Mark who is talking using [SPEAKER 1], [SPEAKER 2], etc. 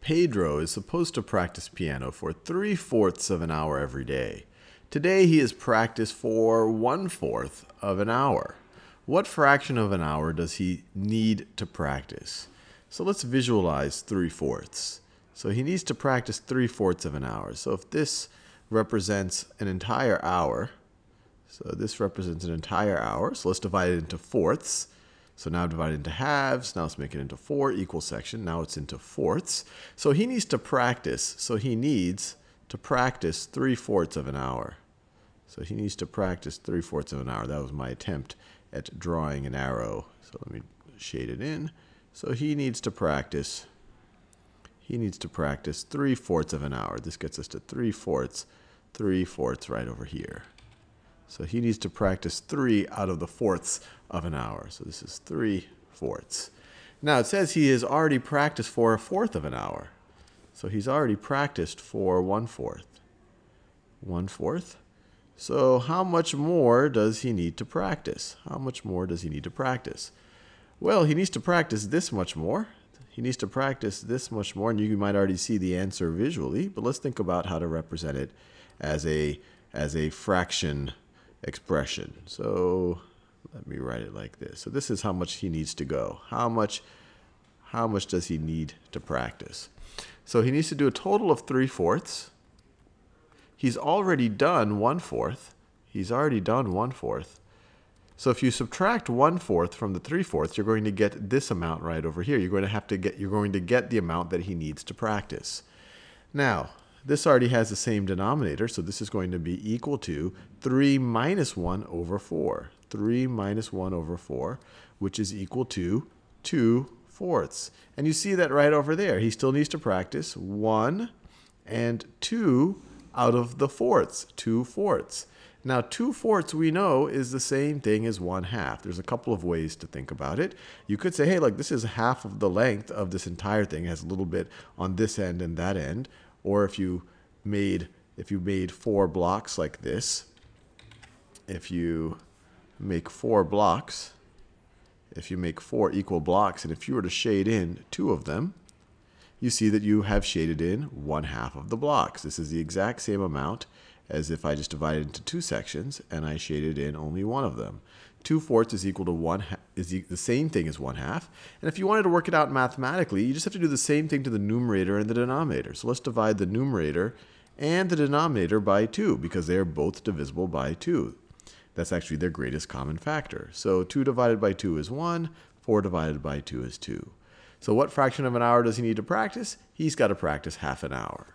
[SPEAKER 1] Pedro is supposed to practice piano for three fourths of an hour every day. Today he has practiced for one fourth of an hour. What fraction of an hour does he need to practice? So let's visualize three fourths. So he needs to practice three fourths of an hour. So if this represents an entire hour, so this represents an entire hour, so let's divide it into fourths. So now divide it into halves. Now let's make it into four equal section. Now it's into fourths. So he needs to practice. So he needs to practice three fourths of an hour. So he needs to practice three fourths of an hour. That was my attempt at drawing an arrow. So let me shade it in. So he needs to practice. He needs to practice three fourths of an hour. This gets us to three fourths, three fourths right over here. So he needs to practice three out of the fourths of an hour. So this is three fourths. Now it says he has already practiced for a fourth of an hour. So he's already practiced for one fourth. One fourth. So how much more does he need to practice? How much more does he need to practice? Well, he needs to practice this much more. He needs to practice this much more, and you might already see the answer visually, but let's think about how to represent it as a, as a fraction expression. So let me write it like this. So this is how much he needs to go. How much, how much does he need to practice? So he needs to do a total of three fourths. He's already done one fourth. He's already done one fourth. So if you subtract one fourth from the three fourths, you're going to get this amount right over here. You're going to have to get you're going to get the amount that he needs to practice. Now, this already has the same denominator, so this is going to be equal to 3 minus 1 over 4. 3 minus 1 over 4, which is equal to 2 fourths. And you see that right over there. He still needs to practice 1 and 2 out of the fourths, 2 fourths. Now, 2 fourths we know is the same thing as 1 half. There's a couple of ways to think about it. You could say, hey, look, this is half of the length of this entire thing. It has a little bit on this end and that end or if you made if you made four blocks like this, if you make four blocks, if you make four equal blocks, and if you were to shade in two of them, you see that you have shaded in one half of the blocks. This is the exact same amount as if I just divided into two sections and I shaded in only one of them. 2 fourths is equal to 1 is the same thing as 1 half. And if you wanted to work it out mathematically, you just have to do the same thing to the numerator and the denominator. So let's divide the numerator and the denominator by 2 because they are both divisible by 2. That's actually their greatest common factor. So 2 divided by 2 is 1, 4 divided by 2 is 2. So what fraction of an hour does he need to practice? He's got to practice half an hour.